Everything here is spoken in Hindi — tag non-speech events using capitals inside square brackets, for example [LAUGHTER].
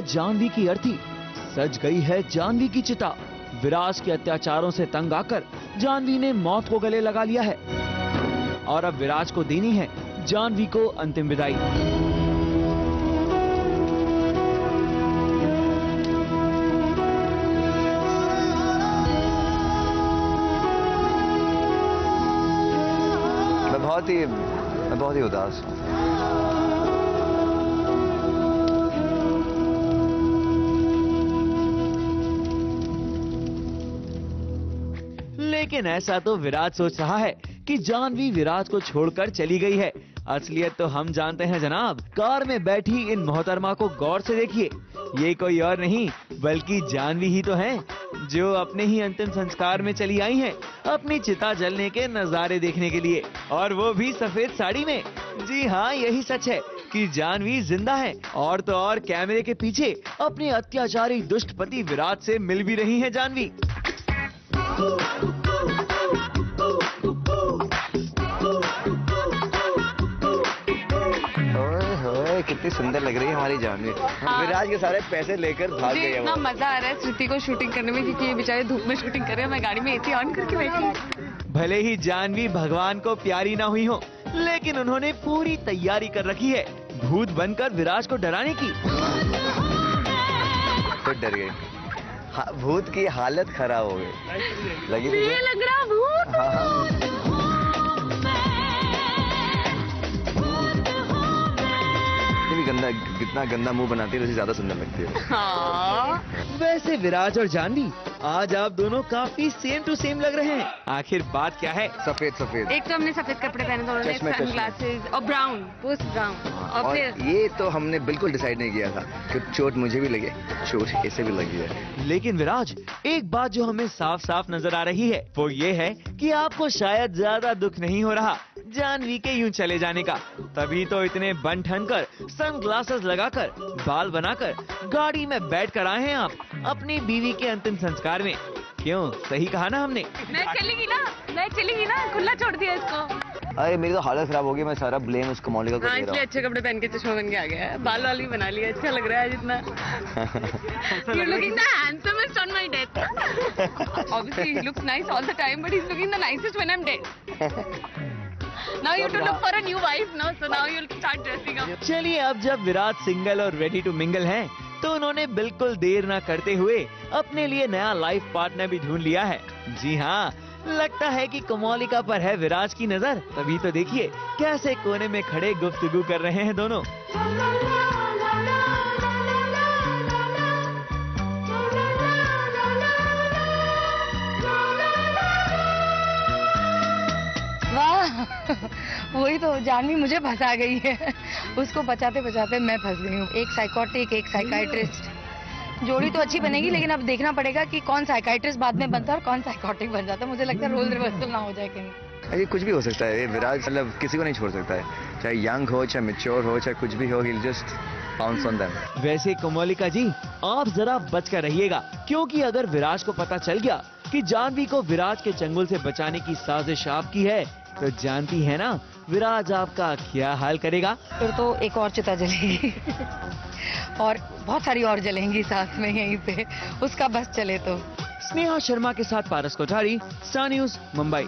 है जानवी की अर्थी। सज गई है जानवी की चिता। विराज के अत्याचारों से तंग आकर जानवी ने मौत को गले लगा लिया है। और अब विराज को देनी है जानवी को अंतिम विदाई। मैं बहुत ही, मैं बहुत ही उदास हूँ। लेकिन ऐसा तो विराट सोच रहा है कि जानवी विराट को छोड़कर चली गई है। असलियत तो हम जानते हैं जनाब, कार में बैठी इन मोहतरमा को गौर से देखिए। ये कोई और नहीं, बल्कि जानवी ही तो हैं, जो अपने ही अंतिम संस्कार में चली आई हैं, अपनी चिता जलने के नजारे देखने के लिए, और वो भी सफ़ेद साड़ी में। जी हाँ यही सच है कि जानवी ज़िंदा है, और तो और कैमरे के पीछे अपने अत्याचारी दुष्ट पति विराट से मिल भी रही है जानवी। कितनी सुंदर लग रही है हमारी जानवी विराज के सारे पैसे लेकर भाग है इतना मज़ा आ रहा है श्रुति को शूटिंग करने में क्योंकि ये बेचारे धूप में शूटिंग कर रहे हैं मैं गाड़ी में एसी ऑन करके बैठी भले ही जानवी भगवान को प्यारी ना हुई हो लेकिन उन्होंने पूरी तैयारी कर रखी है भूत बनकर विराज को डराने की। खुद डर गई। हा- भूत की हालत खराब हो गई। लगी ये लग रहा भूत। हाँ हाँ। कितना गंदा मुँह बनाती है उसे ज़्यादा सुंदर लगती है। हाँ। वैसे विराज और जानवी आज आप दोनों काफ़ी सेम टू सेम लग रहे हैं। आखिर बात क्या है? सफ़ेद सफ़ेद। एक तो हमने सफ़ेद कपड़े पहने थे उन्होंने चश्मे, सन चश्मे। और ब्राउन पोस्ट ब्राउन और और फिर? ये तो हमने बिल्कुल डिसाइड नहीं किया था कि चोट मुझे भी लगे चोट इसे भी लगी है। लेकिन विराज एक बात जो हमें साफ़ साफ़ नज़र आ रही है वो ये है कि आपको शायद ज़्यादा दुख नहीं हो रहा। जानवी के यूँ चले जाने का। तभी तो इतने बन ठन कर सन ग्लासेस लगाकर बाल बनाकर गाड़ी में बैठ कर आए हैं आप अपनी बीवी के अंतिम संस्कार में। क्यों? सही कहा ना हमने। मैं चलेगी ना? मैं चलेगी ना? खुला छोड़ दिया इसको। अरे मेरी तो हालत खराब हो गई मैं सारा ब्लेम उसको मौलिका को हाँ दे अच्छे कपड़े पहन के चश्मा बन के आ गया है। बाल वाल भी बना लिया अच्छा लग रहा है जितना। हूँ You're looking the handsomest on my death. Obviously, he looks nice all the time, but he's looking the nicest when I'm dead. [LAUGHS] Now you have to look for a new wife, no? So now you'll start dressing up. चलिए अब जब विराट सिंगल और रेडी टू मिंगल हैं, तो उन्होंने बिल्कुल देर ना करते हुए अपने लिए नया लाइफ पार्टनर भी ढूंढ लिया है जी हाँ लगता है कि कमौलिका पर है विराज की नज़र तभी तो देखिए कैसे कोने में खड़े गुफ्तगू कर रहे हैं दोनों [LAUGHS] वाह तो जानवी मुझे फंसा गई है। उसको बचाते बचाते मैं फंस गई हूँ। एक साइकोटिक एक साइकाइट्रिस्ट जोड़ी तो अच्छी बनेगी लेकिन अब देखना पड़ेगा कि कौन साइकाइट्रिस्ट बाद में बनता है और कौन साइकोटिक बन जाता है। मुझे लगता है रोल रिवर्सल ना हो जाए कहीं। ये कुछ भी हो सकता है। ये विराज मतलब किसी को नहीं छोड़ सकता है। चाहे यंग हो चाहे मेच्योर हो चाहे कुछ भी हो ही जस्ट बाउंस ऑन देम वैसे कोमोलिका जी आप जरा बच कर रहिएगा क्योंकि अगर विराज को पता चल गया कि जानवी को विराज के चंगुल से बचाने की साजिश आपकी है तो जानती है ना विराज आपका क्या हाल करेगा? फिर तो एक और चिता जलेगी। और बहुत सारी और जलेंगी साथ में यहीं पे। उसका बस चले तो। स्नेहा शर्मा के साथ पारस कोठारी स्टार न्यूज़ मुंबई।